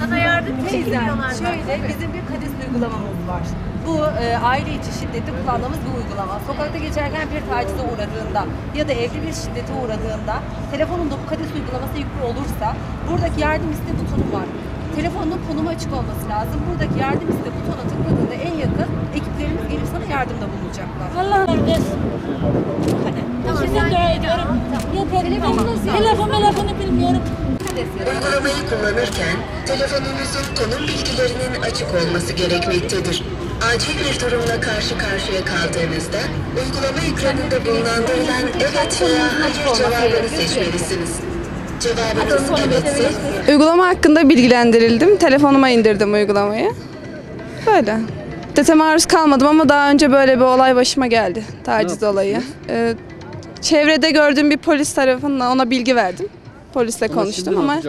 Sana yardım için Teyzem geliyorlar. şöyle bizim bir kades uygulamamız var. Bu e, aile içi şiddette kullandığımız bir uygulama. Sokakta geçerken bir tacize uğradığında ya da evli bir şiddete uğradığında telefonunda bu kades uygulaması yüklü olursa buradaki yardım iste butonu var. Telefonun konumu açık olması lazım. Buradaki yardım iste butona tıkladığında en yakın ekiplerimiz gelip sana yardımda bulunacaklar. Allah herkes. Tamam, Size sen dua ediyorum. Tamam. Telefon telefonu bilmiyorum. Uygulamayı kullanırken telefonunuzun konum bilgilerinin açık olması gerekmektedir. Acil bir durumla karşı karşıya kaldığınızda uygulama ekranında bulunandırılan evet veya hayır cevabını seçmelisiniz. Cevabınız evetse Uygulama hakkında bilgilendirildim. Telefonuma indirdim uygulamayı. Böyle. Dete maruz kalmadım ama daha önce böyle bir olay başıma geldi. Taciz olayı. Ee, çevrede gördüğüm bir polis tarafından ona bilgi verdim. Polisle konuştum ama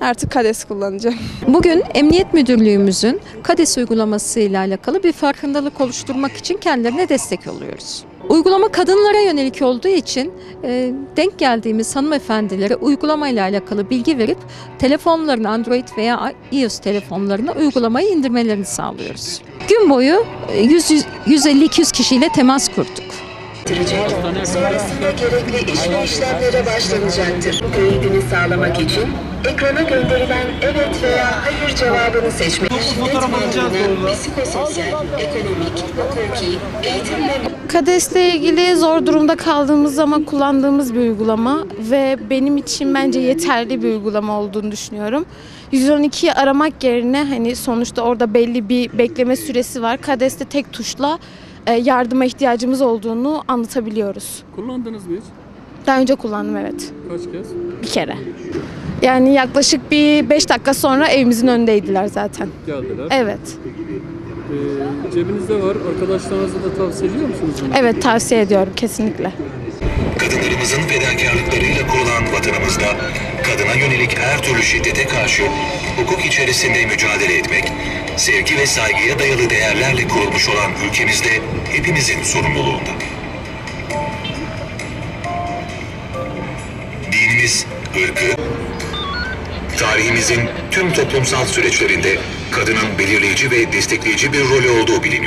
artık KADES kullanacağım. Bugün Emniyet Müdürlüğümüzün KADES uygulaması ile alakalı bir farkındalık oluşturmak için kendilerine destek oluyoruz. Uygulama kadınlara yönelik olduğu için e, denk geldiğimiz hanımefendilere uygulama ile alakalı bilgi verip telefonlarına Android veya iOS telefonlarına uygulamayı indirmelerini sağlıyoruz. Gün boyu e, 100 150-200 kişiyle temas kurduk. Getirecek. Sonrasında gerekli iş ve işlemlere başlanacaktır. Teyidini sağlamak için ekrana gönderilen evet veya hayır cevabını seçmek. Şiddet mağduruna psikososyal, ekonomik, hukuki, eğitim ve KADES'le ilgili zor durumda kaldığımız zaman kullandığımız bir uygulama ve benim için bence yeterli bir uygulama olduğunu düşünüyorum. 112'yi aramak yerine hani sonuçta orada belli bir bekleme süresi var. KADES'te tek tuşla yardıma ihtiyacımız olduğunu anlatabiliyoruz. Kullandınız mı hiç? Daha önce kullandım evet Kaç kez? bir kere. Yani yaklaşık bir 5 dakika sonra evimizin önündeydiler zaten. Geldiler. Evet. Ee, cebinizde var. Arkadaşlarınıza da tavsiye ediyor musunuz bunu? Evet tavsiye ediyorum kesinlikle. Kadınlarımızın fedakarlıklarıyla kurulan vatanımızda kadına yönelik her türlü şiddete karşı hukuk içerisinde mücadele etmek, sevgi ve saygıya dayalı değerlerle kurulmuş olan ülkemizde hepimizin sorumluluğunda. Dinimiz, ırkı, tarihimizin tüm toplumsal süreçlerinde kadının belirleyici ve destekleyici bir rolü olduğu biliniyor.